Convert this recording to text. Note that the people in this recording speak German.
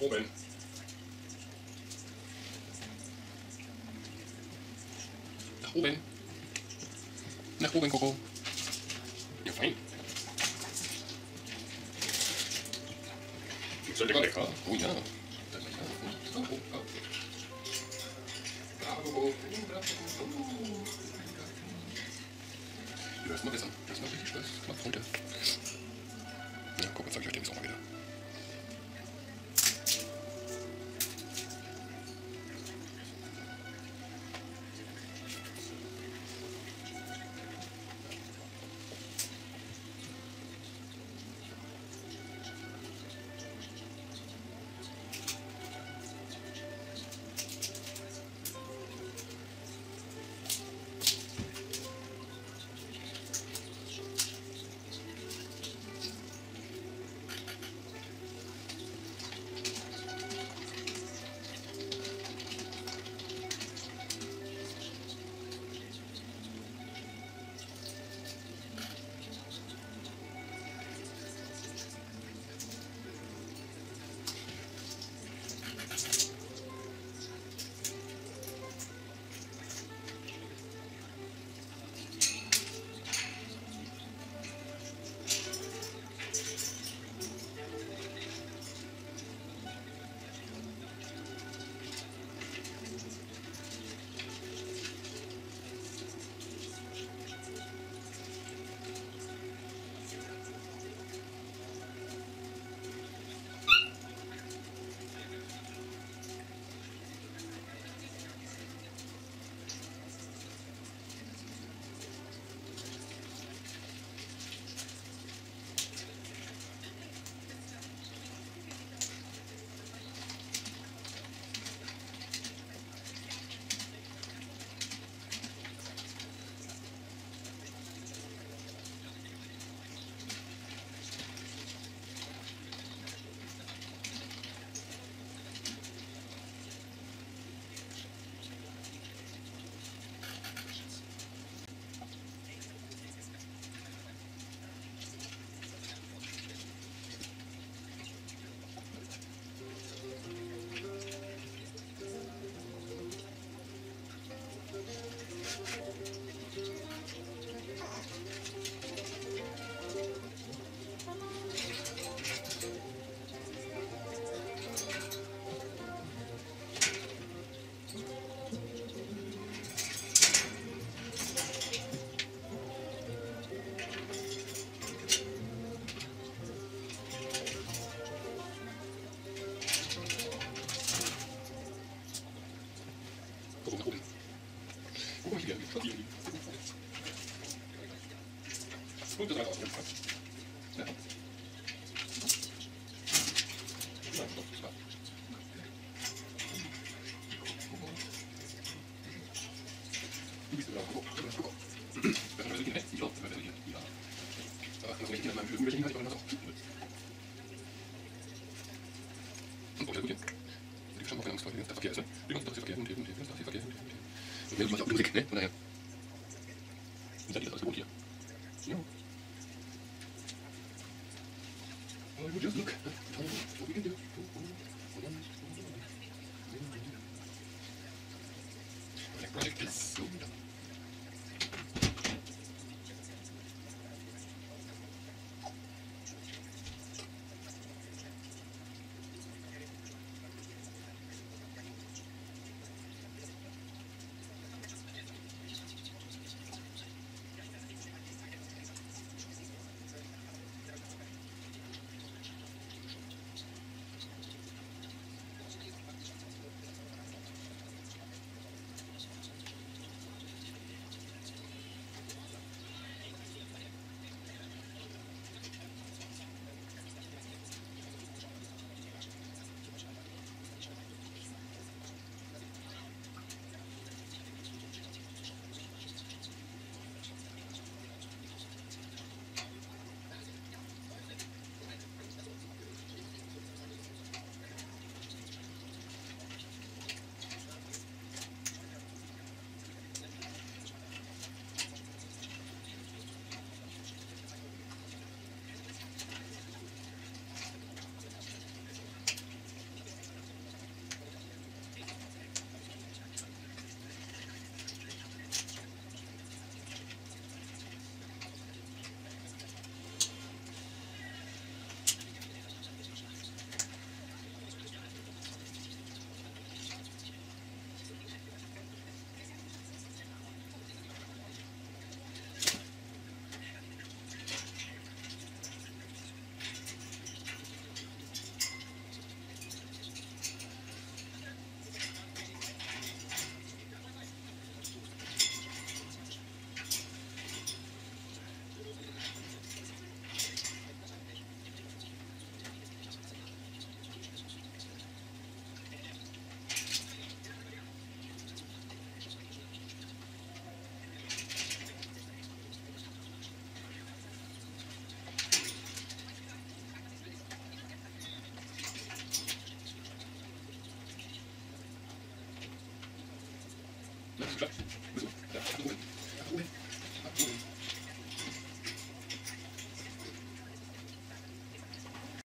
Oben. Nach oben. Nach oben, Coco. Ja, fein. Ist ja lecker, lecker. Oh ja. Das. Oh, Coco. Du hörst mal besser. Das macht richtig Spaß. Macht runter. Ja, guck, jetzt sag ich euch den auch mal wieder. Das nicht in meinem Höhen, welchen ich auch noch so. Und, gut, jetzt. Die Schauen wir mal, der Verkehr ist, ne? Die ganze Tag ist Verkehr und hier und ganze Tag ist Verkehr und hier und hier. Und mache ich auch Musik, ne? Von daher. Und dann ist alles gut hier. Ja. Oh, you just look. What we can do. Project is so done.